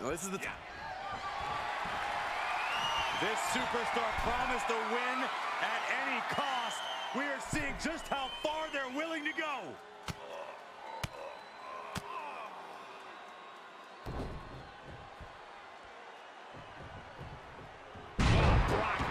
No, this is the time. This superstar promised a win at any cost. We are seeing just how far they're willing to go. Brock.